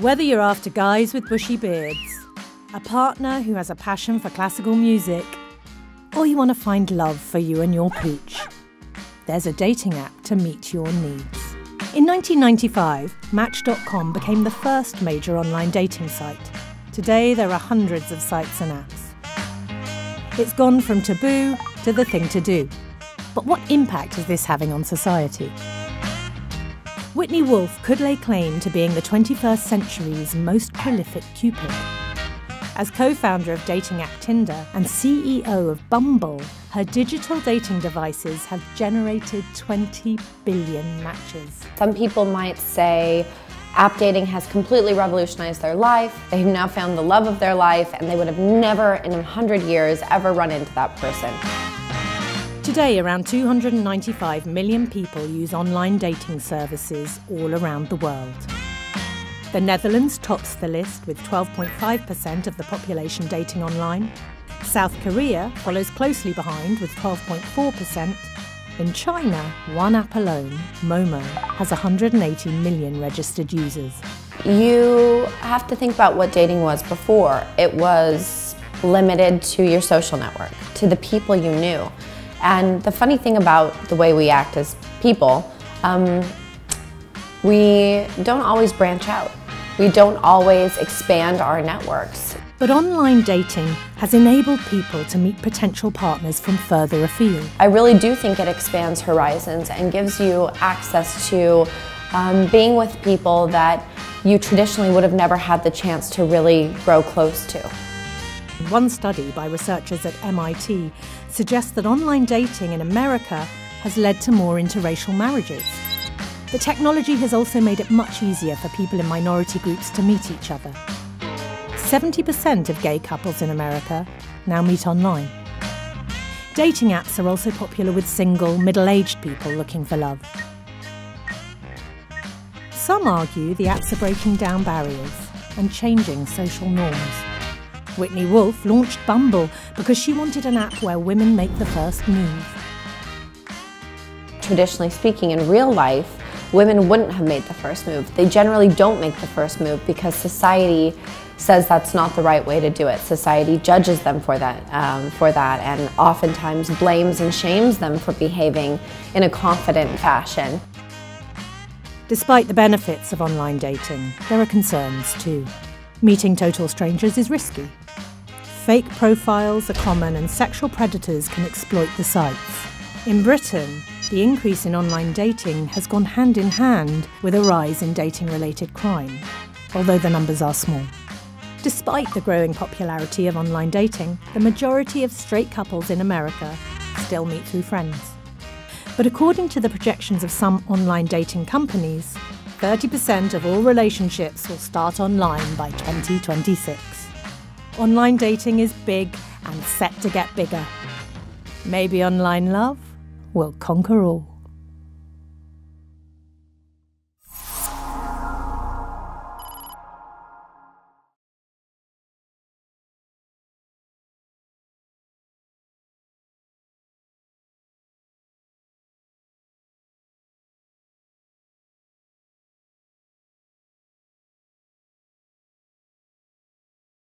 Whether you're after guys with bushy beards, a partner who has a passion for classical music, or you want to find love for you and your pooch, there's a dating app to meet your needs. In 1995, Match.com became the first major online dating site. Today, there are hundreds of sites and apps. It's gone from taboo to the thing to do. But what impact is this having on society? Whitney Wolfe could lay claim to being the 21st century's most prolific Cupid. As co founder of dating app Tinder and CEO of Bumble, her digital dating devices have generated 20 billion matches. Some people might say app dating has completely revolutionized their life. They've now found the love of their life, and they would have never in a 100 years ever run into that person. Today, around 295 million people use online dating services all around the world. The Netherlands tops the list with 12.5% of the population dating online. South Korea follows closely behind with 12.4%. In China, one app alone, Momo, has 180 million registered users. You have to think about what dating was before. It was limited to your social network, to the people you knew. And the funny thing about the way we act as people, um, we don't always branch out. We don't always expand our networks. But online dating has enabled people to meet potential partners from further afield. I really do think it expands horizons and gives you access to um, being with people that you traditionally would have never had the chance to really grow close to. One study by researchers at MIT suggests that online dating in America has led to more interracial marriages. The technology has also made it much easier for people in minority groups to meet each other. 70% of gay couples in America now meet online. Dating apps are also popular with single, middle aged people looking for love. Some argue the apps are breaking down barriers and changing social norms. Whitney Wolfe launched Bumble because she wanted an app where women make the first move. Traditionally speaking, in real life, women wouldn't have made the first move. They generally don't make the first move because society says that's not the right way to do it. Society judges them for that, um, for that and oftentimes blames and shames them for behaving in a confident fashion. Despite the benefits of online dating, there are concerns too. Meeting total strangers is risky. Fake profiles are common and sexual predators can exploit the sites. In Britain, the increase in online dating has gone hand in hand with a rise in dating related crime, although the numbers are small. Despite the growing popularity of online dating, the majority of straight couples in America still meet through friends. But according to the projections of some online dating companies, 30% of all relationships will start online by 2026. Online dating is big and set to get bigger. Maybe online love will conquer all.